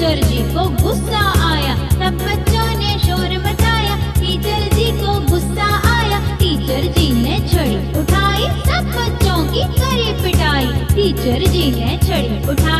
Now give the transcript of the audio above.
Teacher जी को गुस्सा आया सब बच्चों ने शोर मचाया टीचर जी को गुस्सा आया टीचर जी ने छड़ी उठाई, सब बच्चों की करी पिटाई टीचर जी ने छड़ी उठाई।